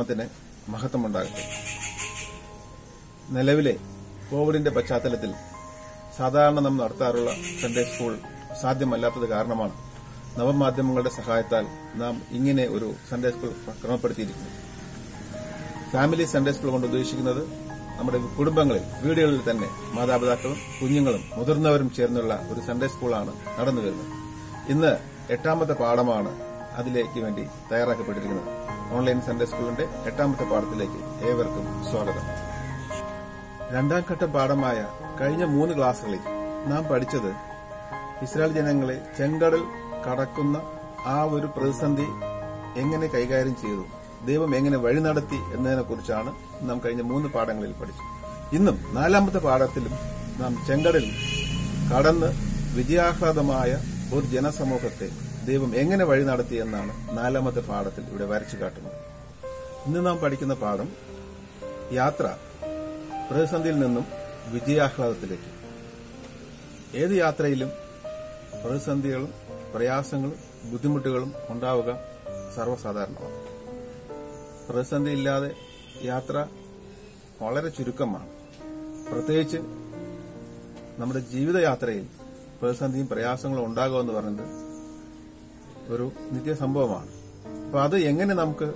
ദൈവനാമത്തിന് മഹത്വമുണ്ടാകട്ടെ. നിലവിലെ കോവിഡിന്റെ പശ്ചാത്തലത്തിൽ സാധാരണ നാം നടത്താറുള്ള സൺഡേ സ്കൂൾ സാധ്യമല്ലാത്തത് കാരണമാണ് നവമാധ്യമങ്ങളുടെ സഹായത്താൽ നാം ഇങ്ങനെ ഒരു സൺഡേ സ്കൂൾ ക്രമപ്പെടുത്തിയിരിക്കുന്നു ഫാമിലി സൺഡേ സ്കൂൾ കൊണ്ട് ഉദ്ദേശിക്കുന്നത് നമ്മുടെ കുടുംബങ്ങളിൽ വീടുകളിൽ തന്നെ മാതാപിതാക്കളും കുഞ്ഞുങ്ങളും മുതിർന്നവരും ചേർന്നുള്ള ഒരു സൺഡേ സ്കൂളാണ് നടന്നു വരുന്നത് ഇന്ന് എട്ടാമത്തെ പാഠമാണ് അതിലേക്ക് വേണ്ടി തയ്യാറാക്കപ്പെട്ടിരിക്കുന്നത് ഓൺലൈൻ സൺഡേ സ്കൂളിന്റെ എട്ടാമത്തെ പാഠത്തിലേക്ക് ഏവർക്കും സ്വാഗതം. രണ്ടാം ഘട്ട പാഠമായ കഴിഞ്ഞ മൂന്ന് ക്ലാസ്സുകളിൽ നാം പഠിച്ചത് ഇസ്രായേൽ ജനങ്ങളെ ചെങ്കടൽ കടക്കുന്ന ആ ഒരു പ്രതിസന്ധി എങ്ങനെ കൈകാര്യം ചെയ്തു ദൈവം എങ്ങനെ വഴി നടത്തി എന്നതിനെക്കുറിച്ചാണ് നാം കഴിഞ്ഞ മൂന്ന് പാഠങ്ങളിൽ പഠിച്ചു ഇന്നും നാലാമത്തെ പാഠത്തിലും നാം ചെങ്കടൽ കടന്ന് വിജയാഹ്ലാദമായ ഒരു ജനസമൂഹത്തെ ദൈവം എങ്ങനെ വഴി നടത്തി എന്നാണ് നാലാമത്തെ പാഠത്തിൽ ഇവിടെ വരച്ചു കാട്ടുന്നത്. ഇന്ന് നാം പഠിക്കുന്ന പാഠം യാത്ര പ്രതിസന്ധിയിൽ നിന്നും വിജയാഹ്ലാദത്തിലേക്ക്. ഏത് യാത്രയിലും പ്രതിസന്ധികളും പ്രയാസങ്ങളും ബുദ്ധിമുട്ടുകളും ഉണ്ടാവുക സർവസാധാരണമാണ്. പ്രതിസന്ധിയില്ലാതെ യാത്ര വളരെ ചുരുക്കമാണ്. പ്രത്യേകിച്ച് നമ്മുടെ ജീവിതയാത്രയിൽ പ്രതിസന്ധിയും പ്രയാസങ്ങളും ഉണ്ടാകുമെന്ന് പറയുന്നത് ഒരു നിത്യ സംഭവമാണ്. അപ്പൊ അത് എങ്ങനെ നമുക്ക്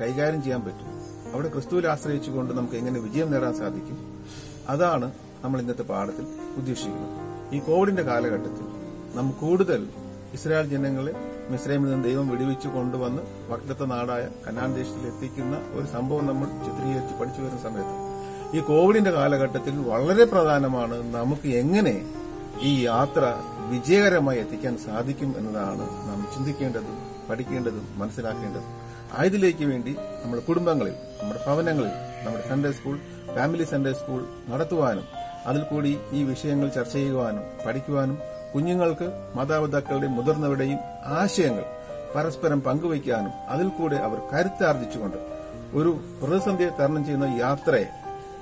കൈകാര്യം ചെയ്യാൻ പറ്റും? അവിടെ ക്രിസ്തുവിൽ ആശ്രയിച്ചുകൊണ്ട് നമുക്ക് എങ്ങനെ വിജയം നേടാൻ സാധിക്കും? അതാണ് നമ്മൾ ഇന്നത്തെ പാഠത്തിൽ ഉദ്ദേശിക്കുന്നത്. ഈ കോവിഡിന്റെ കാലഘട്ടത്തിൽ നാം കൂടുതൽ ഇസ്രായേൽ ജനങ്ങളെ മിസ്രൈമിൽ നിന്ന് ദൈവം വെടിവെച്ച് കൊണ്ടുവന്ന് വക്തത്വ നാടായ കനാൻ ദേശത്തിൽ എത്തിക്കുന്ന ഒരു സംഭവം നമ്മൾ ചിത്രീകരിച്ച് പഠിച്ചു വരുന്ന സമയത്ത് ഈ കോവിഡിന്റെ കാലഘട്ടത്തിൽ വളരെ പ്രധാനമാണ് നമുക്ക് എങ്ങനെ ഈ യാത്ര വിജയകരമായി എത്തിക്കാൻ സാധിക്കും എന്നതാണ് ചിന്തിക്കേണ്ടതും പഠിക്കേണ്ടതും മനസ്സിലാക്കേണ്ടതും. ആയതിലേക്ക് വേണ്ടി നമ്മുടെ കുടുംബങ്ങളിൽ നമ്മുടെ ഭവനങ്ങളിൽ നമ്മുടെ Sunday school family Sunday school നടത്തുവാനും അതിൽ കൂടി ഈ വിഷയങ്ങൾ ചർച്ച ചെയ്യുവാനും പഠിക്കുവാനും കുഞ്ഞുങ്ങൾക്ക് മാതാപിതാക്കളുടെയും മുതിർന്നവരുടെയും ആശയങ്ങൾ പരസ്പരം പങ്കുവയ്ക്കാനും അതിൽ കൂടെ അവർ കരുത്താർജിച്ചുകൊണ്ട് ഒരു പ്രതിസന്ധിയെ തരണം ചെയ്യുന്ന യാത്രയെ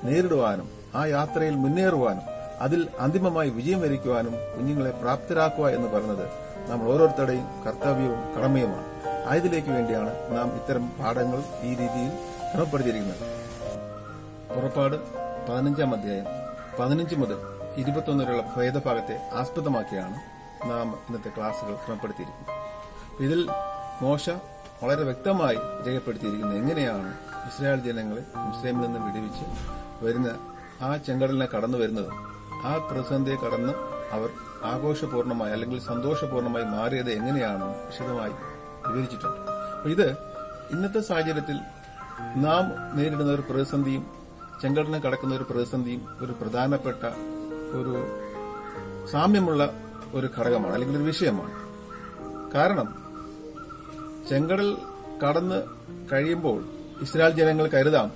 നേരിടുവാനും ആ യാത്രയിൽ മുന്നേറുവാനും അതിൽ അന്തിമമായി വിജയം വരിക്കുവാനും കുഞ്ഞുങ്ങളെ പ്രാപ്തരാക്കുക എന്ന് പറയുന്നത് നമ്മൾ ഓരോരുത്തരുടെയും കർത്തവ്യവും കടമയുമാണ്. ആയതിലേക്ക് വേണ്ടിയാണ് നാം ഇത്തരം പാഠങ്ങൾ ഈ രീതിയിൽ ക്രമപ്പെടുത്തിയിരിക്കുന്നത്. പുറപ്പാട് പതിനഞ്ചാം അധ്യായം പതിനഞ്ച് മുതൽ ഇരുപത്തൊന്ന് വരെയുള്ള ഭേദഭാഗത്തെ ആസ്പദമാക്കിയാണ് നാം ഇന്നത്തെ ക്ലാസുകൾ ക്രമപ്പെടുത്തിയിരിക്കുന്നത്. ഇതിൽ മോശ വളരെ വ്യക്തമായി രേഖപ്പെടുത്തിയിരിക്കുന്നത് എങ്ങനെയാണ് ഇസ്രായേൽ ജനങ്ങളെ മുസ്ലിമിൽ നിന്ന് വിടിവിച്ച് വരുന്ന ആ ചെങ്കടലിനെ കടന്നു വരുന്നത്? ആ പ്രതിസന്ധിയെ കടന്ന് അവർ ആഘോഷപൂർണമായി അല്ലെങ്കിൽ സന്തോഷപൂർണമായി മാറിയത് എങ്ങനെയാണ് വിശദമായി വിവരിച്ചിട്ടുണ്ട്. അപ്പൊ ഇത് ഇന്നത്തെ സാഹചര്യത്തിൽ നാം നേരിടുന്ന ഒരു പ്രതിസന്ധിയും ചെങ്കടലിനെ കടക്കുന്ന ഒരു പ്രതിസന്ധിയും ഒരു പ്രധാനപ്പെട്ട ഒരു സാമ്യമുള്ള ഒരു ഘടകമാണ് അല്ലെങ്കിൽ ഒരു വിഷയമാണ്. കാരണം ചെങ്കടൽ കടന്ന് കഴിയുമ്പോൾ ഇസ്രായേൽ ജനങ്ങൾ കരുതാം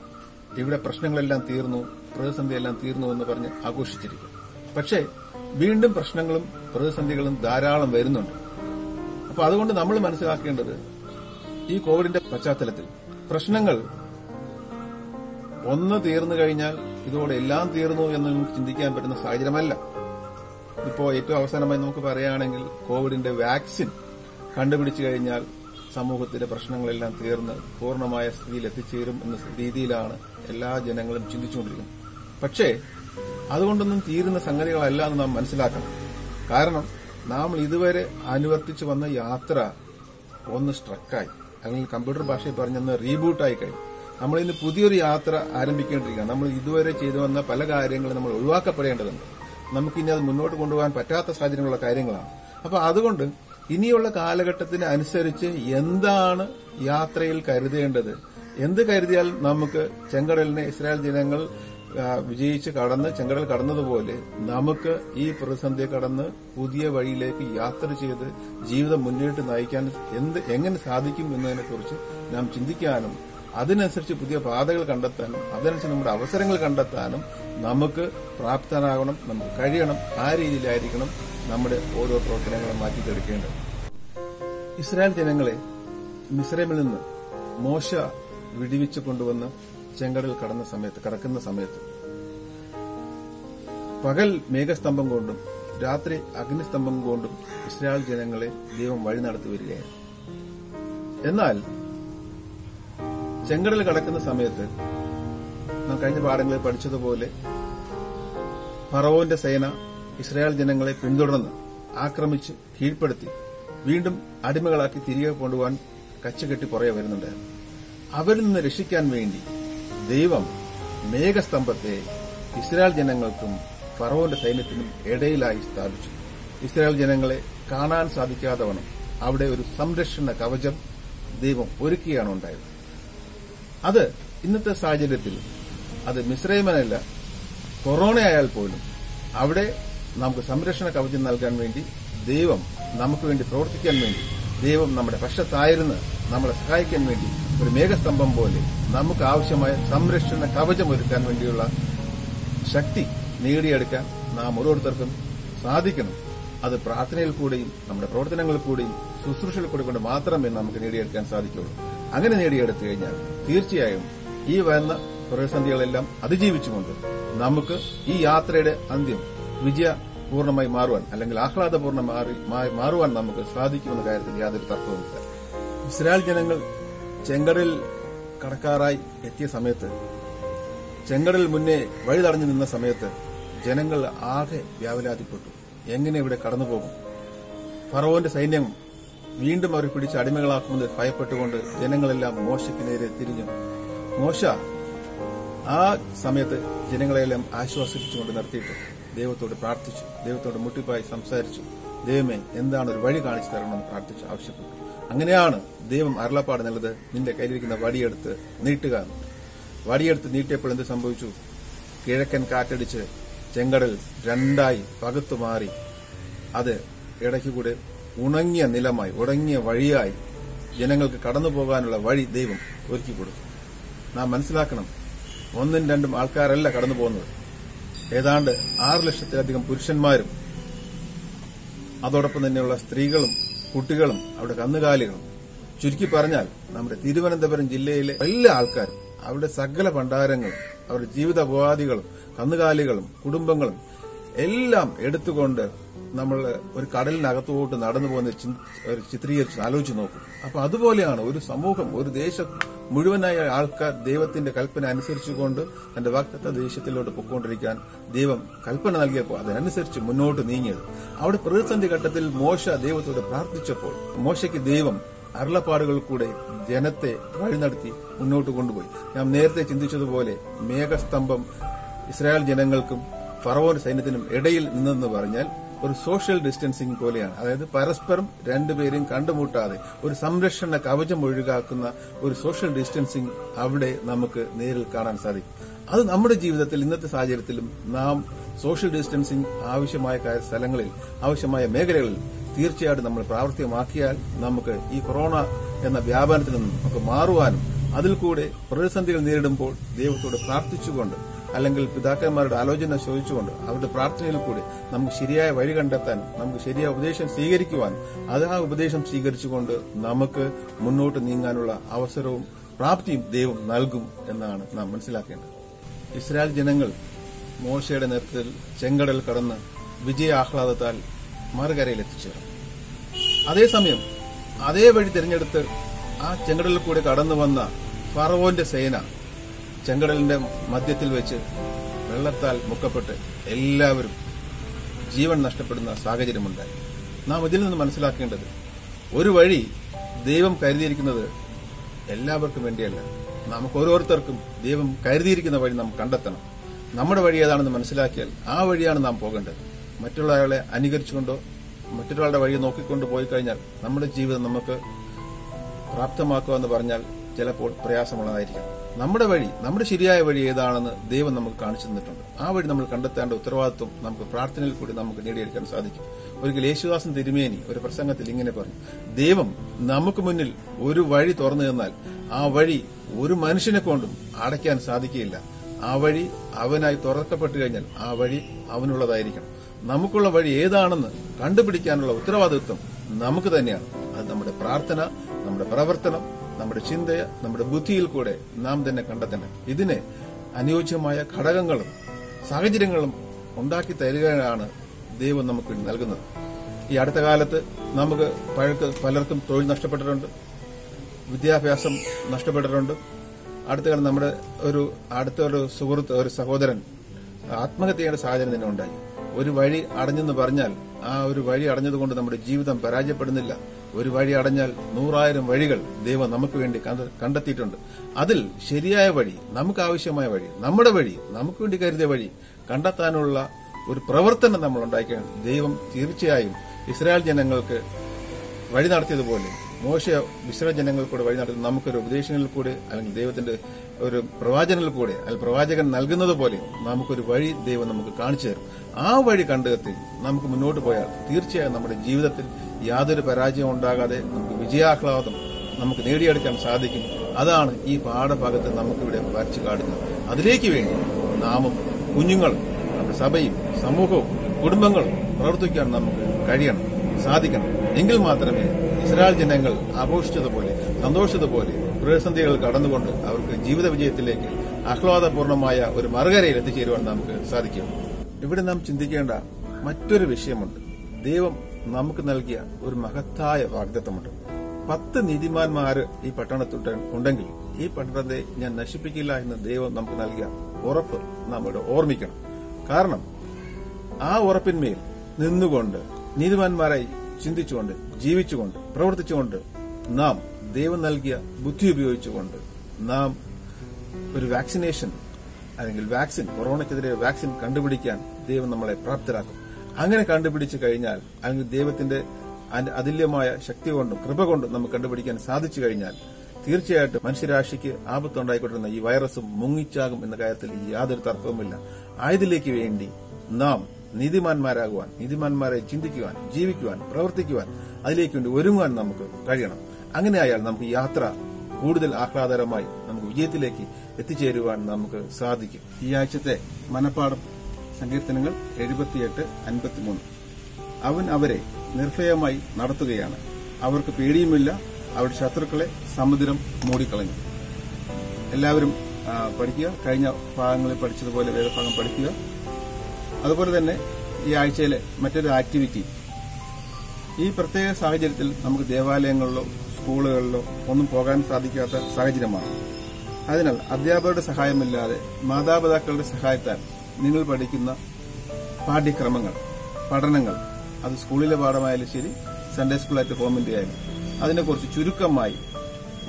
ഇവിടെ പ്രശ്നങ്ങളെല്ലാം തീർന്നു പ്രതിസന്ധിയെല്ലാം തീർന്നു എന്ന് പറഞ്ഞ് ആഘോഷിച്ചിരിക്കും. പക്ഷേ വീണ്ടും പ്രശ്നങ്ങളും പ്രതിസന്ധികളും ധാരാളം വരുന്നുണ്ട്. അപ്പൊ അതുകൊണ്ട് നമ്മൾ മനസ്സിലാക്കേണ്ടത് ഈ കോവിഡിന്റെ പശ്ചാത്തലത്തിൽ പ്രശ്നങ്ങൾ ഒന്ന് തീർന്നു കഴിഞ്ഞാൽ ഇതോടെ എല്ലാം തീർന്നു എന്ന് നമുക്ക് ചിന്തിക്കാൻ പറ്റുന്ന സാഹചര്യമല്ല. ഇപ്പോ ഏറ്റവും അവസാനമായി നമുക്ക് പറയുകയാണെങ്കിൽ കോവിഡിന്റെ വാക്സിൻ കണ്ടുപിടിച്ചു കഴിഞ്ഞാൽ സമൂഹത്തിലെ പ്രശ്നങ്ങളെല്ലാം തീർന്ന് പൂർണമായ സ്ഥിതിയിൽ എത്തിച്ചേരും എന്ന രീതിയിലാണ് എല്ലാ ജനങ്ങളും ചിന്തിച്ചുകൊണ്ടിരിക്കുന്നത്. പക്ഷേ അതുകൊണ്ടൊന്നും തീരുന്ന സംഗതികളല്ല എന്ന് നാം മനസ്സിലാക്കണം. കാരണം നാം ഇതുവരെ അനുവർത്തിച്ചു വന്ന യാത്ര ഒന്ന് സ്ട്രക്കായി അല്ലെങ്കിൽ കമ്പ്യൂട്ടർ ഭാഷയിൽ പറഞ്ഞൊന്ന് റീബൂട്ടായി കഴിഞ്ഞു. നമ്മൾ ഇന്ന് പുതിയൊരു യാത്ര ആരംഭിക്കേണ്ടിരിക്കുകയാണ് നമ്മൾ ഇതുവരെ ചെയ്തു വന്ന പല കാര്യങ്ങളും നമ്മൾ ഒഴിവാക്കപ്പെടേണ്ടതുണ്ട്. നമുക്കിനി അത് മുന്നോട്ട് കൊണ്ടുപോകാൻ പറ്റാത്ത സാഹചര്യങ്ങളുള്ള കാര്യങ്ങളാണ്. അപ്പൊ അതുകൊണ്ട് ഇനിയുള്ള കാലഘട്ടത്തിന് അനുസരിച്ച് എന്താണ് യാത്രയിൽ കരുതേണ്ടത്? എന്ത് കരുതിയാൽ നമുക്ക് ചെങ്കടലിനെ ഇസ്രായേൽ ജനങ്ങൾ വിജയിച്ച് കടന്ന് ചെങ്കടൽ കടന്നതുപോലെ നമുക്ക് ഈ പ്രതിസന്ധി കടന്ന് പുതിയ വഴിയിലേക്ക് യാത്ര ചെയ്ത് ജീവിതം മുന്നോട്ട് നയിക്കാൻ എന്ത് എങ്ങനെ സാധിക്കും എന്നതിനെക്കുറിച്ച് നാം ചിന്തിക്കാനും അതിനനുസരിച്ച് പുതിയ പാതകൾ കണ്ടെത്താനും അതിനനുസരിച്ച് നമ്മുടെ അവസരങ്ങൾ കണ്ടെത്താനും നമുക്ക് പ്രാപ്തനാകണം നമുക്ക് കഴിയണം ആ രീതിയിലായിരിക്കണം നമ്മുടെ ഓരോ പ്രവർത്തനങ്ങളും മാറ്റിത്തെടുക്കേണ്ടത് ഇസ്രായേൽ ജനങ്ങളെ മിസ്രൈമിൽ നിന്ന് മോശ വിടിവിച്ചു കൊണ്ടുവന്ന് ചെങ്കടൽ കടന്ന സമയത്ത് കടക്കുന്ന സമയത്ത്. പകൽ മേഘസ്തംഭം കൊണ്ടും രാത്രി അഗ്നിസ്തംഭം കൊണ്ടും ഇസ്രായേൽ ജനങ്ങളെ ദൈവം വഴി നടത്തി വരികയാണ്. എന്നാൽ ചെങ്കടൽ കടക്കുന്ന സമയത്ത് നാം കഴിഞ്ഞ പാഠങ്ങളിൽ പഠിച്ചതുപോലെ ഫറവോന്റെ സേന ഇസ്രായേൽ ജനങ്ങളെ പിന്തുടർന്ന് ആക്രമിച്ച് കീഴ്പ്പെടുത്തി വീണ്ടും അടിമകളാക്കി തിരികെ കൊണ്ടുപോകാൻ കച്ചുകെട്ടി പുറകെ വരുന്നുണ്ടായിരുന്നു അവരിൽ നിന്ന് രക്ഷിക്കാൻ വേണ്ടി ദൈവം മേഘസ്തംഭത്തെ ഇസ്രായേൽ ജനങ്ങൾക്കും ഫറോന്റെ സൈന്യത്തിനും ഇടയിലായി സ്ഥാപിച്ചു. ഇസ്രായേൽ ജനങ്ങളെ കാണാൻ സാധിക്കാത്തവണ്ണം അവിടെ ഒരു സംരക്ഷണ കവചം ദൈവം ഒരുക്കുകയാണ് ഉണ്ടായത്. അത് ഇന്നത്തെ സാഹചര്യത്തിൽ അത് മിശ്രൈമനല്ല കൊറോണയായാൽ പോലും അവിടെ നമുക്ക് സംരക്ഷണ കവചം നൽകാൻ വേണ്ടി ദൈവം നമുക്ക് വേണ്ടി പ്രവർത്തിക്കാൻ വേണ്ടി ദൈവം നമ്മുടെ പക്ഷത്തായിരുന്ന് നമ്മളെ സഹായിക്കാൻ വേണ്ടി ഒരു മേഘസ്തംഭം പോലെ നമുക്ക് ആവശ്യമായ സംരക്ഷണ കവചം ഒരുക്കാൻ വേണ്ടിയുള്ള ശക്തി നേടിയെടുക്കാൻ നാം ഓരോരുത്തർക്കും സാധിക്കണം. അത് പ്രാർത്ഥനയിൽ കൂടെയും നമ്മുടെ പ്രവർത്തനങ്ങളിൽ കൂടെയും ശുശ്രൂഷയിൽ കൂടെ കൊണ്ട് മാത്രമേ നമുക്ക് നേടിയെടുക്കാൻ സാധിക്കുള്ളൂ. അങ്ങനെ നേടിയെടുത്തു കഴിഞ്ഞാൽ തീർച്ചയായും ഈ വരുന്ന പ്രതിസന്ധികളെല്ലാം അതിജീവിച്ചുകൊണ്ട് നമുക്ക് ഈ യാത്രയുടെ അന്ത്യം വിജയ പൂർണമായി മാറുവാൻ അല്ലെങ്കിൽ ആഹ്ലാദപൂർണമായി മാറുവാൻ നമുക്ക് സാധിക്കുമെന്ന കാര്യത്തിൽ യാതൊരു തർക്കവുമില്ല. ഇസ്രായേൽ ജനങ്ങൾ ചെങ്കടിൽ കടക്കാറായി എത്തിയ സമയത്ത് ചെങ്കടൽ മുന്നേ വഴി തടഞ്ഞു നിന്ന സമയത്ത് ജനങ്ങൾ ആകെ വ്യാപലാതിപ്പെട്ടു എങ്ങനെ ഇവിടെ കടന്നുപോകും? ഫറവോന്റെ സൈന്യം വീണ്ടും അവരെ പിടിച്ച് അടിമകളാക്കുമെന്ന് ഭയപ്പെട്ടുകൊണ്ട് ജനങ്ങളെല്ലാം മോശയ്ക്ക് നേരെ തിരിഞ്ഞു. മോശ ആ സമയത്ത് ജനങ്ങളെല്ലാം ആശ്വാസിപ്പിച്ചുകൊണ്ട് നിർത്തിയിട്ട് ദൈവത്തോട് പ്രാർത്ഥിച്ചു. ദൈവത്തോട് മുട്ടിപ്പായി സംസാരിച്ചു. ദൈവമേ എന്താണ് ഒരു വഴി കാണിച്ചു തരണമെന്ന് പ്രാർത്ഥിച്ചു ആവശ്യപ്പെട്ടു. അങ്ങനെയാണ് ദൈവം അരുളപ്പാട് നല്ലത് നിന്റെ കയ്യിലിരിക്കുന്ന വടിയെടുത്ത് നീട്ടുക. വടിയെടുത്ത് നീട്ടിയപ്പോൾ എന്ത് സംഭവിച്ചു? കിഴക്കൻ കാറ്റടിച്ച് ചെങ്കടൽ രണ്ടായി പകുത്തു മാറി. അത് ഇടയ്ക്കുകൂടെ ഉണങ്ങിയ നിലമായി ഉണങ്ങിയ വഴിയായി ജനങ്ങൾക്ക് കടന്നു പോകാനുള്ള വഴി ദൈവം ഒരുക്കി കൊടുക്കും നാം മനസ്സിലാക്കണം ഒന്നും രണ്ടും ആൾക്കാരല്ല കടന്നു പോകുന്നത്. ഏതാണ്ട് ആറ് ലക്ഷത്തിലധികം പുരുഷന്മാരും അതോടൊപ്പം തന്നെയുള്ള സ്ത്രീകളും കുട്ടികളും അവിടെ കന്നുകാലികളും. ചുരുക്കി പറഞ്ഞാൽ നമ്മുടെ തിരുവനന്തപുരം ജില്ലയിലെ എല്ലാ ആൾക്കാരും അവരുടെ സകല ഭണ്ഡാരങ്ങളും അവരുടെ ജീവിതോപാധികളും കന്നുകാലികളും കുടുംബങ്ങളും എല്ലാം എടുത്തുകൊണ്ട് നമ്മൾ ഒരു കടലിനകത്തോട്ട് നടന്നു പോകുന്ന ഒരു ചിത്രീകരിച്ച് ആലോചിച്ച് നോക്കും. അപ്പൊ അതുപോലെയാണ് ഒരു സമൂഹം ഒരു ദേശം മുഴുവനായ ആൾക്കാർ ദൈവത്തിന്റെ കൽപ്പന അനുസരിച്ചുകൊണ്ട് തന്റെ വാക്തത്വ ദേശത്തിലോട്ട് പൊക്കോണ്ടിരിക്കാൻ ദൈവം കൽപ്പന നൽകിയപ്പോൾ അതിനനുസരിച്ച് മുന്നോട്ട് നീങ്ങിയത്. അവിടെ പ്രതിസന്ധി ഘട്ടത്തിൽ മോശ ദൈവത്തോട് പ്രാർത്ഥിച്ചപ്പോൾ മോശയ്ക്ക് ദൈവം അരുളപ്പാടുകൾ കൂടെ ജനത്തെ വഴി നടത്തി മുന്നോട്ട് കൊണ്ടുപോയി. ഞാൻ നേരത്തെ ചിന്തിച്ചതുപോലെ മേഘസ്തംഭം ഇസ്രായേൽ ജനങ്ങൾക്കും ഫറവോൻ സൈന്യത്തിനും ഇടയിൽ നിന്നെന്ന് പറഞ്ഞാൽ ഒരു സോഷ്യൽ ഡിസ്റ്റൻസിംഗ് പോലെയാണ്. അതായത് പരസ്പരം രണ്ടുപേരെയും കണ്ടുമുട്ടാതെ ഒരു സംരക്ഷണ കവചം ഒഴുകാക്കുന്ന ഒരു സോഷ്യൽ ഡിസ്റ്റൻസിംഗ് അവിടെ നമുക്ക് നേരിൽ കാണാൻ സാധിക്കും. അത് നമ്മുടെ ജീവിതത്തിൽ ഇന്നത്തെ സാഹചര്യത്തിലും നാം സോഷ്യൽ ഡിസ്റ്റൻസിംഗ് ആവശ്യമായ സ്ഥലങ്ങളിൽ ആവശ്യമായ മേഖലകളിൽ തീർച്ചയായിട്ടും നമ്മൾ പ്രാവർത്തികമാക്കിയാൽ നമുക്ക് ഈ കൊറോണ എന്ന വ്യാപനത്തിൽ നിന്നും നമുക്ക് മാറുവാനും അതിൽ കൂടെ പ്രതിസന്ധികൾ നേരിടുമ്പോൾ ദൈവത്തോട് പ്രാർത്ഥിച്ചുകൊണ്ട് അല്ലെങ്കിൽ പിതാക്കന്മാരുടെ ആലോചന ചോദിച്ചുകൊണ്ട് അവരുടെ പ്രാർത്ഥനയിൽ കൂടി നമുക്ക് ശരിയായ വഴി കണ്ടെത്താൻ നമുക്ക് ശരിയായ ഉപദേശം സ്വീകരിക്കുവാൻ അത് ആ ഉപദേശം സ്വീകരിച്ചുകൊണ്ട് നമുക്ക് മുന്നോട്ട് നീങ്ങാനുള്ള അവസരവും പ്രാപ്തിയും ദൈവം നൽകും എന്നാണ് നാം മനസ്സിലാക്കേണ്ടത്. ഇസ്രായേൽ ജനങ്ങൾ മോശയുടെ നേതൃത്വത്തിൽ ചെങ്കടൽ കടന്ന് വിജയ ആഹ്ലാദത്താൽ മറുകരയിൽ എത്തിച്ചേർന്നു. അതേസമയം അതേ വഴി തിരഞ്ഞെടുത്ത് ആ ചെങ്കടലിൽ കൂടെ കടന്നു വന്ന ഫറവോന്റെ സേന ചെങ്കടലിന്റെ മധ്യത്തിൽ വെച്ച് വെള്ളത്താൽ മുക്കപ്പെട്ട് എല്ലാവരും ജീവൻ നഷ്ടപ്പെടുന്ന സാഹചര്യമുണ്ടായി നാം ഇതിൽ നിന്ന് മനസ്സിലാക്കേണ്ടത് ഒരു വഴി ദൈവം കരുതിയിരിക്കുന്നത് എല്ലാവർക്കും വേണ്ടിയല്ല. നമുക്ക് ഓരോരുത്തർക്കും ദൈവം കരുതിയിരിക്കുന്ന വഴി നാം കണ്ടെത്തണം. നമ്മുടെ വഴി ഏതാണെന്ന് മനസ്സിലാക്കിയാൽ ആ വഴിയാണ് നാം പോകേണ്ടത്. മറ്റുള്ളയാളെ അനുകരിച്ചുകൊണ്ടോ മറ്റൊരാളുടെ വഴി നോക്കിക്കൊണ്ട് പോയി കഴിഞ്ഞാൽ നമ്മുടെ ജീവിതം നമുക്ക് പ്രാപ്തമാക്കുക എന്ന് പറഞ്ഞാൽ ചിലപ്പോൾ പ്രയാസമുള്ളതായിരിക്കാം. നമ്മുടെ വഴി നമ്മുടെ ശരിയായ വഴി ഏതാണെന്ന് ദൈവം നമുക്ക് കാണിച്ചു തന്നിട്ടുണ്ട്. ആ വഴി നമ്മൾ കണ്ടെത്തേണ്ട ഉത്തരവാദിത്വം നമുക്ക് പ്രാർത്ഥനയിൽ കൂടി നമുക്ക് നേടിയെടുക്കാൻ സാധിക്കും. ഒരിക്കൽ യേശുദാസൻ തിരുമേനി ഒരു പ്രസംഗത്തിൽ ഇങ്ങനെ പറഞ്ഞു ദൈവം നമുക്ക് മുന്നിൽ ഒരു വഴി തുറന്നു തന്നാൽ ആ വഴി ഒരു മനുഷ്യനെ കൊണ്ടും അടയ്ക്കാൻ സാധിക്കുകയില്ല. ആ വഴി അവനായി തുറക്കപ്പെട്ടു കഴിഞ്ഞാൽ ആ വഴി അവനുള്ളതായിരിക്കണം. നമുക്കുള്ള വഴി ഏതാണെന്ന് കണ്ടുപിടിക്കാനുള്ള ഉത്തരവാദിത്വം നമുക്ക് തന്നെയാണ്. അത് നമ്മുടെ പ്രാർത്ഥന നമ്മുടെ പ്രവർത്തനം നമ്മുടെ ചിന്ത നമ്മുടെ ബുദ്ധിയിൽ കൂടെ നാം തന്നെ കണ്ടെത്തണം. ഇതിന് അനുയോജ്യമായ ഘടകങ്ങളും സാഹചര്യങ്ങളും ഉണ്ടാക്കി തരികയാണ് ദൈവം നമുക്ക് നൽകുന്നത്. ഈ അടുത്ത കാലത്ത് നമുക്ക് പഴക്ക് പലർക്കും തൊഴിൽ നഷ്ടപ്പെട്ടിട്ടുണ്ട് വിദ്യാഭ്യാസം നഷ്ടപ്പെട്ടിട്ടുണ്ട്. അടുത്ത കാലം നമ്മുടെ ഒരു അടുത്ത ഒരു സുഹൃത്ത് ഒരു സഹോദരൻ ആത്മഹത്യ ചെയ്യേണ്ട സാഹചര്യം തന്നെ ഉണ്ടായി. ഒരു വഴി അടഞ്ഞെന്ന് പറഞ്ഞാൽ ആ ഒരു വഴി അടഞ്ഞതുകൊണ്ട് നമ്മുടെ ജീവിതം പരാജയപ്പെടുന്നില്ല. ഒരു വഴി അടഞ്ഞാൽ നൂറായിരം വഴികൾ ദൈവം നമുക്ക് വേണ്ടി കണ്ടെത്തിയിട്ടുണ്ട്. അതിൽ ശരിയായ വഴി നമുക്ക് ആവശ്യമായ വഴി നമ്മുടെ വഴി നമുക്ക് വേണ്ടി കരുതിയ വഴി കണ്ടെത്താനുള്ള ഒരു പ്രവർത്തനം നമ്മൾ ഉണ്ടാക്കിയാണ്. ദൈവം തീർച്ചയായും ഇസ്രായേൽ ജനങ്ങൾക്ക് വഴി നടത്തിയതുപോലെ മോശ ഇസ്രായേൽ ജനങ്ങൾക്കൂടെ വഴി നടത്തുന്ന നമുക്കൊരു ഉപദേശങ്ങളിൽ കൂടെ അല്ലെങ്കിൽ ദൈവത്തിന്റെ ഒരു പ്രവാചനങ്ങളിൽ കൂടെ അല്ലെങ്കിൽ പ്രവാചകൻ നൽകുന്നത് പോലെ നമുക്കൊരു വഴി ദൈവം നമുക്ക് കാണിച്ചു തരും. ആ വഴി കണ്ടെത്തി നമുക്ക് മുന്നോട്ട് പോയാൽ തീർച്ചയായും നമ്മുടെ ജീവിതത്തിൽ യാതൊരു പരാജയം ഉണ്ടാകാതെ നമുക്ക് വിജയാഹ്ലാദം നമുക്ക് നേടിയെടുക്കാൻ സാധിക്കും. അതാണ് ഈ പാഠഭാഗത്ത് നമുക്കിവിടെ വരച്ചു കാട്ടുന്നത്. അതിലേക്ക് വേണ്ടി നാമും കുഞ്ഞുങ്ങളും നമ്മുടെ സഭയും സമൂഹവും കുടുംബങ്ങളും പ്രവർത്തിക്കാൻ നമുക്ക് കഴിയണം സാധിക്കണം. എങ്കിൽ മാത്രമേ ഇസ്രായേൽ ജനങ്ങൾ ആഘോഷിച്ചതുപോലെ സന്തോഷിച്ചതുപോലെ പ്രതിസന്ധികൾ കടന്നുകൊണ്ട് അവർക്ക് ജീവിത വിജയത്തിലേക്ക് ആഹ്ലാദപൂർണമായ ഒരു മറുകരയിൽ എത്തിച്ചേരുവാൻ നമുക്ക് സാധിക്കും. ഇവിടെ നാം ചിന്തിക്കേണ്ട മറ്റൊരു വിഷയമുണ്ട്. ദൈവം നമുക്ക് നൽകിയ ഒരു മഹത്തായ വാഗ്ദത്തമുണ്ട്. പത്ത് നീതിമാന്മാര് ഈ പട്ടണത്തിൽ ഉണ്ടെങ്കിൽ ഈ പട്ടണത്തെ ഞാൻ നശിപ്പിക്കില്ല എന്ന് ദൈവം നമുക്ക് നൽകിയ ഉറപ്പ് നാം ഇവിടെ ഓർമ്മിക്കണം. കാരണം ആ ഉറപ്പിന്മേൽ നിന്നുകൊണ്ട് നീതിമാന്മാരായി ചിന്തിച്ചുകൊണ്ട് ജീവിച്ചുകൊണ്ട് പ്രവർത്തിച്ചുകൊണ്ട് നാം ദൈവം നൽകിയ ബുദ്ധി ഉപയോഗിച്ചുകൊണ്ട് നാം ഒരു വാക്സിനേഷൻ അല്ലെങ്കിൽ വാക്സിൻ കൊറോണയ്ക്കെതിരെ വാക്സിൻ കണ്ടുപിടിക്കാൻ ദൈവം നമ്മളെ പ്രാപ്തരാക്കും. അങ്ങനെ കണ്ടുപിടിച്ചു കഴിഞ്ഞാൽ അല്ലെങ്കിൽ ദൈവത്തിന്റെ അതുല്യമായ ശക്തി കൊണ്ടും കൃപ കൊണ്ടും നമുക്ക് കണ്ടുപിടിക്കാൻ സാധിച്ചു കഴിഞ്ഞാൽ തീർച്ചയായിട്ടും മനുഷ്യരാശിക്ക് ആപത്തുണ്ടായിക്കൊണ്ടിരുന്ന ഈ വൈറസ് മുങ്ങിച്ചാകും എന്ന കാര്യത്തിൽ യാതൊരു തർക്കവുമില്ല. ആയതിലേക്ക് വേണ്ടി നാം നീതിമാന്മാരാകുവാൻ നീതിമാന്മാരെ ചിന്തിക്കുവാൻ ജീവിക്കുവാൻ പ്രവർത്തിക്കുവാൻ അതിലേക്ക് വേണ്ടി ഒരുങ്ങുവാൻ നമുക്ക് കഴിയണം. അങ്ങനെയായാൽ നമുക്ക് യാത്ര കൂടുതൽ ആഹ്ലാദകരമായി നമുക്ക് വിജയത്തിലേക്ക് എത്തിച്ചേരുവാൻ നമുക്ക് സാധിക്കും. ഈ ആഴ്ചത്തെ മനപ്പാടം സങ്കീർത്തനങ്ങൾ എഴുപത്തിയെട്ട് അൻപത്തിമൂന്ന്. അവൻ അവരെ നിർഭയമായി നടത്തുകയാണ്. അവർക്ക് പേടിയുമില്ല. അവരുടെ ശത്രുക്കളെ സമുദ്രം മൂടിക്കളഞ്ഞു. എല്ലാവരും പഠിക്കുക. കഴിഞ്ഞ ഭാഗങ്ങളിൽ പഠിച്ചതുപോലെ വേദഭാഗം പഠിക്കുക. അതുപോലെ തന്നെ ഈ ആഴ്ചയിലെ മറ്റൊരു ആക്ടിവിറ്റി ഈ പ്രത്യേക സാഹചര്യത്തിൽ നമുക്ക് ദേവാലയങ്ങളിലോ സ്കൂളുകളിലോ ഒന്നും പോകാൻ സാധിക്കാത്ത സാഹചര്യമാണ്. അതിനാൽ അധ്യാപകരുടെ സഹായമില്ലാതെ മാതാപിതാക്കളുടെ സഹായത്താൽ നിങ്ങൾ പഠിക്കുന്ന പാഠ്യക്രമങ്ങൾ പഠനങ്ങൾ അത് സ്കൂളിലെ പാഠമായാലും ശരി സൺഡേ സ്കൂളായിട്ട് ഹോമിന്റെ ആയാലും അതിനെക്കുറിച്ച് ചുരുക്കമായി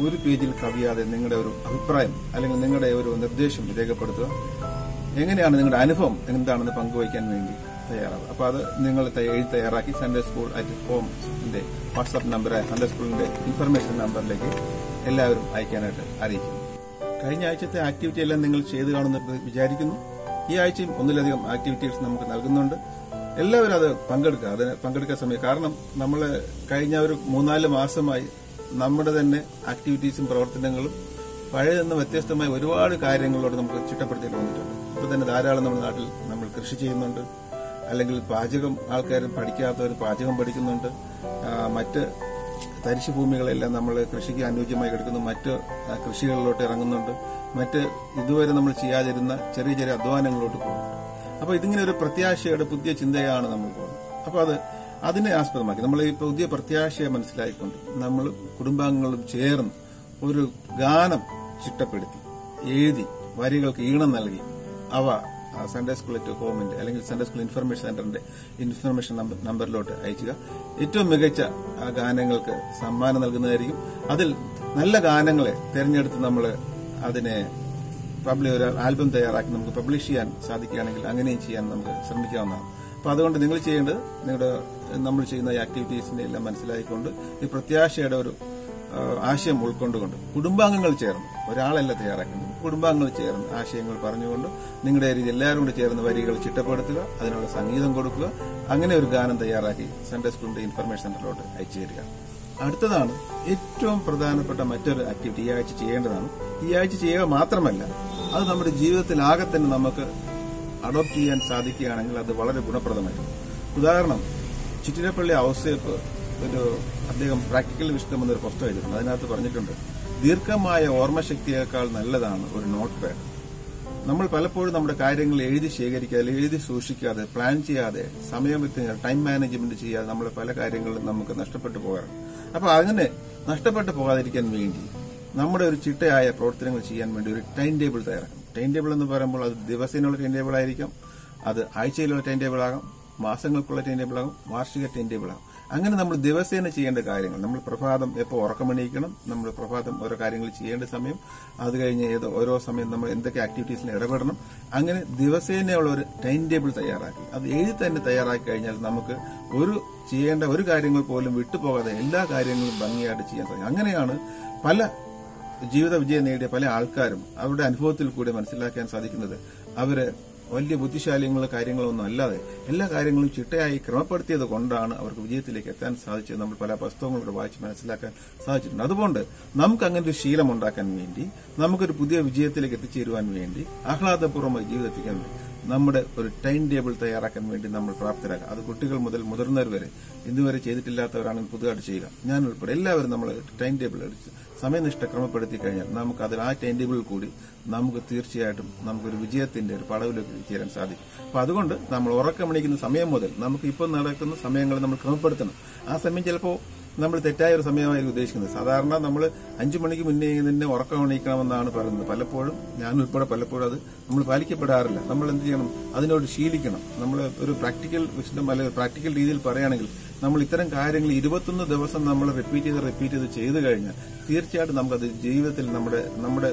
ഒരു പേജിൽ കവിയാതെ നിങ്ങളുടെ ഒരു അഭിപ്രായം അല്ലെങ്കിൽ നിങ്ങളുടെ ഒരു നിർദ്ദേശം രേഖപ്പെടുത്തുക. എങ്ങനെയാണ് നിങ്ങളുടെ അനുഭവം? എന്താണെന്ന് പങ്കുവയ്ക്കാൻ വേണ്ടി തയ്യാറാവുക. അപ്പൊ അത് നിങ്ങൾ എഴുതി തയ്യാറാക്കി സൺഡേ സ്കൂൾ അറ്റ് ഹോംസിന്റെ വാട്സാപ്പ് നമ്പർ സൺഡേ സ്കൂളിന്റെ ഇൻഫർമേഷൻ നമ്പറിലേക്ക് എല്ലാവരും അയക്കാനായിട്ട് അറിയിക്കുന്നു. കഴിഞ്ഞ ആഴ്ചത്തെ ആക്ടിവിറ്റി എല്ലാം നിങ്ങൾ ചെയ്തു കാണുന്നത് വിചാരിക്കുന്നു. ഈ ആഴ്ചയും ഒന്നിലധികം ആക്ടിവിറ്റീസ് നമുക്ക് നൽകുന്നുണ്ട്. എല്ലാവരും അത് പങ്കെടുക്കുക. അതിന് പങ്കെടുക്കാൻ സമയം. കാരണം നമ്മൾ കഴിഞ്ഞ ഒരു മൂന്നാൽ മാസമായി നമ്മുടെ തന്നെ ആക്ടിവിറ്റീസും പ്രവർത്തനങ്ങളും പഴയ നിന്ന് വ്യത്യസ്തമായ ഒരുപാട് കാര്യങ്ങളോട് നമുക്ക് ചിട്ടപ്പെടുത്തിയിട്ട് വന്നിട്ടുണ്ട്. ഇപ്പൊ തന്നെ ധാരാളം നമ്മുടെ നാട്ടിൽ നമ്മൾ കൃഷി ചെയ്യുന്നുണ്ട്. അല്ലെങ്കിൽ പാചകം ആൾക്കാർ പഠിക്കാത്തവർ പാചകം പഠിക്കുന്നുണ്ട്. മറ്റ് തരിശു ഭൂമികളെല്ലാം നമ്മൾ കൃഷിക്ക് അനുയോജ്യമായി എടുക്കുന്നു മറ്റ് കൃഷികളിലോട്ട് ഇറങ്ങുന്നുണ്ട്. മറ്റ് ഇതുവരെ നമ്മൾ ചെയ്യാതിരുന്ന ചെറിയ ചെറിയ അധ്വാനങ്ങളിലോട്ട് പോകുന്നു. അപ്പോൾ ഇതിങ്ങനെ ഒരു പ്രത്യാശയുടെ പുതിയ ചിന്തയാണ് നമ്മൾ പോകുന്നത്. അപ്പോൾ അത് അതിനെ ആസ്പദമാക്കി. നമ്മൾ ഈ പുതിയ പ്രത്യാശയെ മനസ്സിലാക്കിക്കൊണ്ട് നമ്മൾ കുടുംബാംഗങ്ങളും ചേർന്ന് ഒരു ഗാനം ചിട്ടപ്പെടുത്തി എഴുതി വരികൾക്ക് ഈണം നൽകി അവ സൺഡേ സ്കൂൾ അറ്റ് ഹോമിന്റെ അല്ലെങ്കിൽ സൺഡേ സ്കൂൾ ഇൻഫർമേഷൻ സെന്ററിന്റെ ഇൻഫർമേഷൻ നമ്പറിലോട്ട് അയക്കുക ഏറ്റവും മികച്ച ഗാനങ്ങൾക്ക് സമ്മാനം നൽകുന്നതായിരിക്കും. അതിൽ നല്ല ഗാനങ്ങളെ തെരഞ്ഞെടുത്ത് നമ്മൾ അതിനെ പബ്ലിക് ഒരു ആൽബം തയ്യാറാക്കി നമുക്ക് പബ്ലിഷ് ചെയ്യാൻ സാധിക്കുകയാണെങ്കിൽ അങ്ങനെയും ചെയ്യാൻ നമുക്ക് ശ്രമിക്കാവുന്നതാണ്. അപ്പൊ അതുകൊണ്ട് നിങ്ങൾ ചെയ്യേണ്ടത് നിങ്ങളുടെ നമ്മൾ ചെയ്യുന്ന ഈ ആക്ടിവിറ്റീസിനെ എല്ലാം മനസ്സിലാക്കിക്കൊണ്ട് ഈ പ്രത്യാശയുടെ ഒരു ആശയം ഉൾക്കൊണ്ടുകൊണ്ട് കുടുംബാംഗങ്ങൾ ചേർന്ന് ഒരാളല്ല തയ്യാറാക്കുന്നത് കുടുംബാംഗങ്ങൾ ചേർന്ന് ആശയങ്ങൾ പറഞ്ഞുകൊണ്ട് നിങ്ങളുടെ രീതി എല്ലാവരും കൂടി ചേർന്ന് വരികൾ ചിട്ടപ്പെടുത്തുക അതിനുള്ള സംഗീതം കൊടുക്കുക അങ്ങനെ ഒരു ഗാനം തയ്യാറാക്കി സൺഡേ സ്കൂളിന്റെ ഇൻഫർമേഷൻ സെന്ററിലോട്ട് അയച്ചു തരിക. അടുത്തതാണ് ഏറ്റവും പ്രധാനപ്പെട്ട മറ്റൊരു ആക്ടിവിറ്റി ഈ ആഴ്ച ചെയ്യേണ്ടതാണ്. ഈ ആഴ്ച ചെയ്യുക മാത്രമല്ല അത് നമ്മുടെ ജീവിതത്തിൽ ആകെ തന്നെ നമുക്ക് അഡോപ്റ്റ് ചെയ്യാൻ സാധിക്കുകയാണെങ്കിൽ അത് വളരെ ഗുണപ്രദമായിരിക്കും. ഉദാഹരണം ചിറ്റിരപ്പള്ളി ഔസേപ്പ് ഒരു അദ്ദേഹം പ്രാക്ടിക്കൽ വിശുദ്ധം എന്നൊരു പുസ്തകം എഴുതിയിട്ടുണ്ട്. അതിനകത്ത് പറഞ്ഞിട്ടുണ്ട് ദീർഘമായ ഓർമ്മശക്തിയേക്കാൾ നല്ലതാണ് ഒരു നോട്ട് പാഡ് നമ്മൾ പലപ്പോഴും നമ്മുടെ കാര്യങ്ങൾ എഴുതി ശേഖരിക്കാതെ എഴുതി സൂക്ഷിക്കാതെ പ്ലാൻ ചെയ്യാതെ സമയം ടൈം മാനേജ്മെന്റ് ചെയ്യാതെ നമ്മൾ പല കാര്യങ്ങളും നമുക്ക് നഷ്ടപ്പെട്ടു പോകാറുണ്ട്. അപ്പൊ അങ്ങനെ നഷ്ടപ്പെട്ടു പോകാതിരിക്കാൻ വേണ്ടി നമ്മുടെ ഒരു ചിട്ടയായ പ്രവർത്തനങ്ങൾ ചെയ്യാൻ വേണ്ടി ഒരു ടൈം ടേബിൾ തയ്യാറാക്കും ടൈം ടേബിൾ എന്ന് പറയുമ്പോൾ അത് ദിവസേനയുള്ള ടൈം ടേബിൾ ആയിരിക്കും അത് ആഴ്ചയിലുള്ള ടൈം ടേബിൾ ആകാം മാസങ്ങൾക്കുള്ള ടൈം ടേബിൾ ആകും വാർഷിക ടൈം ടേബിൾ ആകും. അങ്ങനെ നമ്മൾ ദിവസേന ചെയ്യേണ്ട കാര്യങ്ങൾ. നമ്മൾ പ്രഭാതം എപ്പോൾ ഉറക്കമണിയിക്കണം നമ്മൾ പ്രഭാതം ഓരോ കാര്യങ്ങൾ ചെയ്യേണ്ട സമയം അത് കഴിഞ്ഞ് ഏത് ഓരോ സമയം നമ്മൾ എന്തൊക്കെ ആക്ടിവിറ്റീസിൽ ഇടപെടണം. അങ്ങനെ ദിവസേനയുള്ള ഒരു ടൈം ടേബിൾ തയ്യാറാക്കി. അത് എഴുതി തന്നെ തയ്യാറാക്കി കഴിഞ്ഞാൽ നമുക്ക് ഒരു ചെയ്യേണ്ട ഒരു കാര്യങ്ങൾ പോലും വിട്ടുപോകാതെ എല്ലാ കാര്യങ്ങളും ഭംഗിയായിട്ട് ചെയ്യാൻ സാധിക്കും. അങ്ങനെയാണ് പല ജീവിത വിജയം നേടിയ പല ആൾക്കാരും അവരുടെ അനുഭവത്തിൽ കൂടി മനസ്സിലാക്കാൻ സാധിക്കുന്നത്. അവർ വലിയ ബുദ്ധിശാലികളോ കാര്യങ്ങളൊന്നും അല്ലാതെ എല്ലാ കാര്യങ്ങളും ചിട്ടയായി ക്രമപ്പെടുത്തിയത് കൊണ്ടാണ് അവർക്ക് വിജയത്തിലേക്ക് എത്താൻ സാധിച്ചത്. നമ്മൾ പല പുസ്തകങ്ങളോട് വായിച്ച് മനസ്സിലാക്കാൻ സാധിച്ചിട്ടുണ്ട്. അതുകൊണ്ട് നമുക്ക് അങ്ങനെ ഒരു ശീലം ഉണ്ടാക്കാൻ വേണ്ടി നമുക്കൊരു പുതിയ വിജയത്തിലേക്ക് എത്തിച്ചേരുവാൻ വേണ്ടി ആഹ്ലാദപൂർവമായി ജീവിതത്തിക്കാൻ നമ്മുടെ ഒരു ടൈം ടേബിൾ തയ്യാറാക്കാൻ വേണ്ടി നമ്മൾ പ്രാപ്തരാക്കുക. അത് കുട്ടികൾ മുതൽ മുതിർന്നവർ വരെ. ഇതുവരെ ചെയ്തിട്ടില്ലാത്തവരാണെങ്കിൽ പുതുതായിട്ട് ചെയ്യുക. ഞാൻ ഉൾപ്പെടെ എല്ലാവരും നമ്മൾ ടൈം ടേബിൾ സമയനിഷ്ഠ ക്രമപ്പെടുത്തി കഴിഞ്ഞാൽ നമുക്ക് അതിൽ ആ ടൈം ടേബിളിൽ കൂടി നമുക്ക് തീർച്ചയായിട്ടും നമുക്കൊരു വിജയത്തിന്റെ ഒരു പടവിലേക്ക് ചേരാൻ സാധിക്കും. അപ്പൊ അതുകൊണ്ട് നമ്മൾ ഉറക്കമണിക്കുന്ന സമയം മുതൽ നമുക്ക് ഇപ്പം നടക്കുന്ന സമയങ്ങൾ നമ്മൾ ക്രമപ്പെടുത്തണം. ആ സമയം ചിലപ്പോൾ നമ്മൾ തെറ്റായ ഒരു സമയമായിരിക്കും ഉദ്ദേശിക്കുന്നത്. സാധാരണ നമ്മൾ അഞ്ചു മണിക്ക് മുന്നേ തന്നെ ഉറക്കം എണീക്കണമെന്നാണ് പറയുന്നത്. പലപ്പോഴും ഞാൻ ഉൾപ്പെടെ പലപ്പോഴും അത് നമ്മൾ പാലിക്കപ്പെടാറില്ല. നമ്മൾ എന്ത് ചെയ്യണം? അതിനോട് ശീലിക്കണം. നമ്മൾ ഒരു പ്രാക്ടിക്കൽ വിശദം അല്ലെങ്കിൽ പ്രാക്ടിക്കൽ രീതിയിൽ പറയുകയാണെങ്കിൽ നമ്മൾ ഇത്തരം കാര്യങ്ങൾ ഇരുപത്തൊന്ന് ദിവസം നമ്മൾ റിപ്പീറ്റ് ചെയ്ത് റിപ്പീറ്റ് ചെയ്ത് ചെയ്തു കഴിഞ്ഞാൽ തീർച്ചയായിട്ടും നമുക്കത് ജീവിതത്തിൽ നമ്മുടെ നമ്മുടെ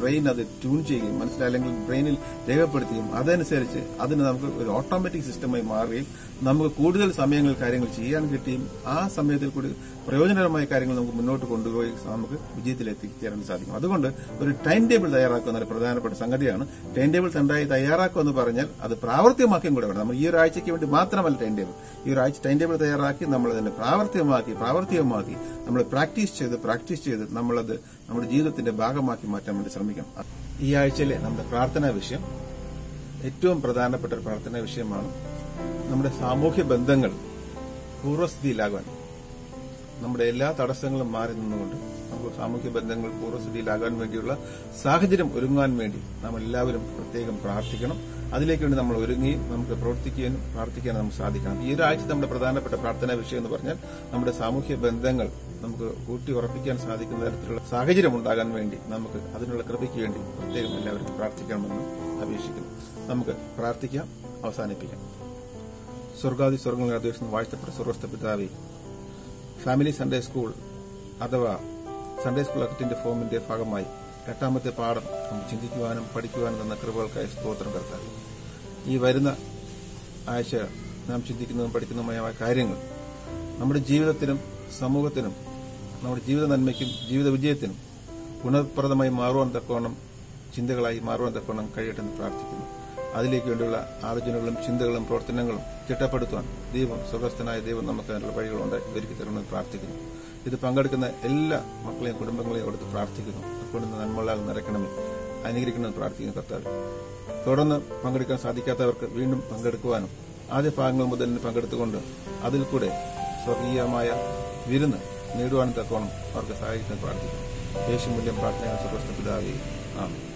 ബ്രെയിൻ അത് ട്യൂൺ ചെയ്യുകയും മനസ്സിലല്ലെങ്കിൽ ബ്രെയിനിൽ രേഖപ്പെടുത്തുകയും അതനുസരിച്ച് അതിന് നമുക്ക് ഒരു ഓട്ടോമാറ്റിക് സിസ്റ്റമായി മാറുകയും നമുക്ക് കൂടുതൽ സമയങ്ങൾ കാര്യങ്ങൾ ചെയ്യാൻ കിട്ടുകയും ആ സമയത്തിൽ കൂടി പ്രയോജനകരമായ കാര്യങ്ങൾ നമുക്ക് മുന്നോട്ട് കൊണ്ടുപോയി നമുക്ക് വിജയത്തിൽ എത്തിച്ചേരാൻ സാധിക്കും. അതുകൊണ്ട് ഒരു ടൈം ടേബിൾ തയ്യാറാക്കുക എന്നൊരു പ്രധാനപ്പെട്ട സംഗതിയാണ്. ടൈം ടേബിൾ തണ്ടായി തയ്യാറാക്കുക എന്ന് പറഞ്ഞാൽ അത് പ്രാവർത്തികമാക്കിയും കൂടെ വേണം. നമ്മൾ ഈ ഒരാഴ്ചയ്ക്ക് വേണ്ടി മാത്രമല്ല ടൈം ടേബിൾ ഈ ഒരാഴ്ച ടൈം ടേബിൾ തയ്യാറാക്കി നമ്മൾ അതിനെ പ്രാവർത്തികമാക്കി പ്രാവർത്തികമാക്കി നമ്മൾ പ്രാക്ടീസ് ചെയ്ത് പ്രാക്ടീസ് ചെയ്ത് നമ്മളത് നമ്മുടെ ജീവിതത്തിന്റെ ഭാഗമാക്കി മാറ്റാൻ വേണ്ടി ശ്രമിക്കണം ഈ ആഴ്ചയിലെ നമ്മുടെ പ്രാർത്ഥനാ വിഷയം ഏറ്റവും പ്രധാനപ്പെട്ട ഒരു പ്രാർത്ഥനാ വിഷയമാണ് നമ്മുടെ സാമൂഹ്യ ബന്ധങ്ങൾ പൂർവസ്ഥിതിയിലാകാൻ നമ്മുടെ എല്ലാ തടസ്സങ്ങളും മാറി നിന്നുകൊണ്ട് നമുക്ക് സാമൂഹ്യ ബന്ധങ്ങൾ പൂർവസ്ഥിതിയിലാകാൻ വേണ്ടിയുള്ള സാഹചര്യം ഒരുങ്ങാൻ വേണ്ടി നാം എല്ലാവരും പ്രത്യേകം പ്രാർത്ഥിക്കണം. അതിലേക്ക് വേണ്ടി നമ്മൾ ഒരുങ്ങി നമുക്ക് പ്രവർത്തിക്കാനും പ്രാർത്ഥിക്കാനും നമുക്ക് സാധിക്കണം. ഈ ഒരാഴ്ച നമ്മുടെ പ്രധാനപ്പെട്ട പ്രാർത്ഥനാ വിഷയം എന്ന് പറഞ്ഞാൽ നമ്മുടെ സാമൂഹ്യ ബന്ധങ്ങൾ നമുക്ക് കൂട്ടി ഉറപ്പിക്കാൻ സാധിക്കുന്ന തരത്തിലുള്ള സാഹചര്യം ഉണ്ടാകാൻ വേണ്ടി നമുക്ക് അതിനുള്ള കൃപയ്ക്ക് വേണ്ടി പ്രത്യേകം എല്ലാവരും പ്രാർത്ഥിക്കണമെന്ന് അപേക്ഷിക്കുന്നു. നമുക്ക് പ്രാർത്ഥിക്കാം അവസാനിപ്പിക്കാം. സ്വർഗാദി സ്വർഗങ്ങൾ അധ്യക്ഷൻ വാഴ്ത്തപ്പെട്ട സ്വർഗസ്ഥ പിതാവി ഫാമിലി സൺഡേ സ്കൂൾ അഥവാ സൺഡേ സ്കൂൾ അക്കത്തിന്റെ ഫോമിന്റെ ഭാഗമായി എട്ടാമത്തെ പാഠം നമുക്ക് ചിന്തിക്കുവാനും പഠിക്കുവാനും തന്ന കൃപകൾക്കായി സ്തോത്രം കർത്താവ്. ഈ വരുന്ന ആഴ്ച നാം ചിന്തിക്കുന്നതും പഠിക്കുന്നതുമായ കാര്യങ്ങൾ നമ്മുടെ ജീവിതത്തിനും സമൂഹത്തിനും നമ്മുടെ ജീവിത നന്മയ്ക്കും ജീവിത വിജയത്തിനും ഗുണപ്രദമായി മാറുവാൻ തക്കവണ്ണം ചിന്തകളായി മാറുവാൻ തക്കവണ്ണം കഴിയട്ടെ എന്ന് പ്രാർത്ഥിക്കുന്നു. അതിലേക്ക് വേണ്ടിയുള്ള ആലോചനകളും ചിന്തകളും പ്രവർത്തനങ്ങളും ചിട്ടപ്പെടുത്തുവാൻ ദൈവം സ്വഗസ്ഥനായ ദൈവം നമുക്ക് അതിനുള്ള വഴികളുണ്ട്. ഒരുക്കി തരണമെന്ന് പ്രാർത്ഥിക്കുന്നു. ഇത് പങ്കെടുക്കുന്ന എല്ലാ മക്കളെയും കുടുംബങ്ങളെയും അവിടുത്തെ പ്രാർത്ഥിക്കുന്നു. അതുകൊണ്ട് നന്മകളാൽ നിറയ്ക്കണമെന്ന് അനുകരിക്കണമെന്ന് പ്രാർത്ഥിക്കുന്നു കർത്താവ്. തുടർന്ന് പങ്കെടുക്കാൻ സാധിക്കാത്തവർക്ക് വീണ്ടും പങ്കെടുക്കുവാനും ആദ്യ ഭാഗങ്ങൾ മുതൽ പങ്കെടുത്തുകൊണ്ട് അതിൽ കൂടെ സ്വർഗീയമായ വിരുന്ന് നേടുവാനും തക്കോണം അവർക്ക് സഹായിക്കാൻ പ്രാർത്ഥിക്കുന്നു. യേശു പ്രാർത്ഥനകൾ പ്രാർത്ഥന സ്വർഗസ്ഥ പിതാവേ. ആമേൻ.